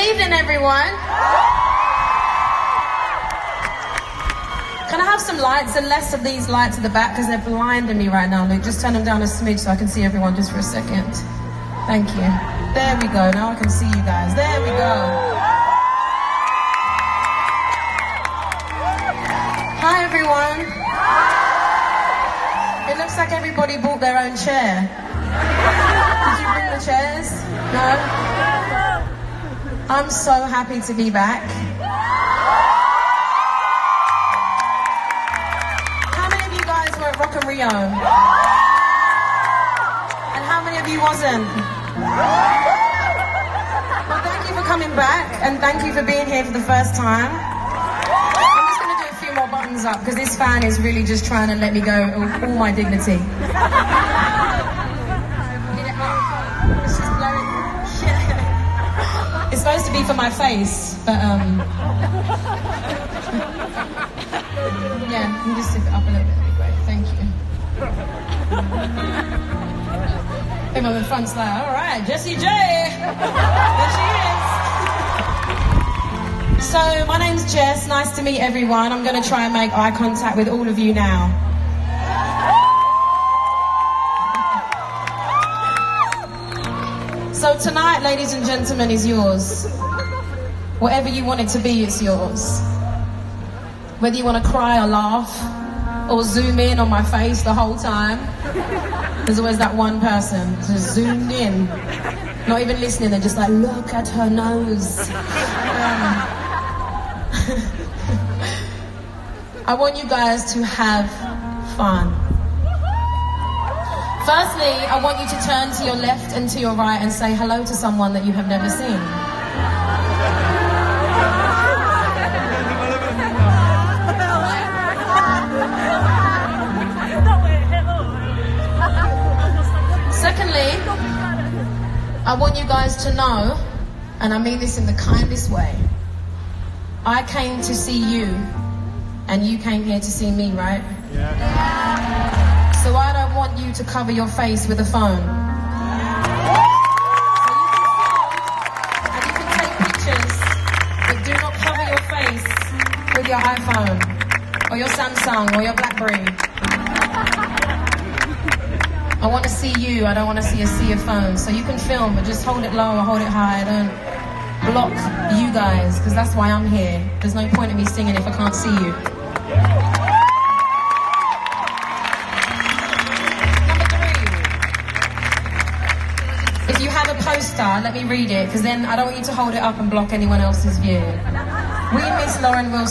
good evening, everyone. Can I have some lights and less of these lights at the back because they're blinding me right now, Luke? Just turn them down a smidge so I can see everyone just for a second. Thank you. There we go. Now I can see you guys. There we go. Hi, everyone. It looks like everybody bought their own chair. Did you bring the chairs? No? I'm so happy to be back. How many of you guys were at Rock in Rio? And how many of you wasn't? Well, thank you for coming back and thank you for being here for the first time. I'm just going to do a few more buttons up because this fan is really just trying to let me go all, all my dignity. supposed to be for my face, but um. Yeah, you just tip it up a little bit. Great. Thank you. Everyone in the front's like, all right, Jessie J. There she is. So, my name's Jess. Nice to meet everyone. I'm going to try and make eye contact with all of you now. So, tonight, ladies and gentlemen, is yours. Whatever you want it to be, it's yours. Whether you want to cry or laugh, or zoom in on my face the whole time, there's always that one person just zoomed in, not even listening, they're just like, look at her nose. Um, I want you guys to have fun. Firstly, I want you to turn to your left and to your right and say hello to someone that you have never seen. Secondly, I want you guys to know, and I mean this in the kindest way, I came to see you, and you came here to see me, right? So I don't want you to cover your face with a phone. So you can film, and you can take pictures, but do not cover your face with your iPhone, or your Samsung, or your Blackberry. I want to see you. I don't want to see a sea of phones. So you can film, but just hold it low or hold it high. I don't block you guys, because that's why I'm here. There's no point in me singing if I can't see you. If you have a poster, let me read it, because then I don't want you to hold it up and block anyone else's view. We miss Lauren Wilson.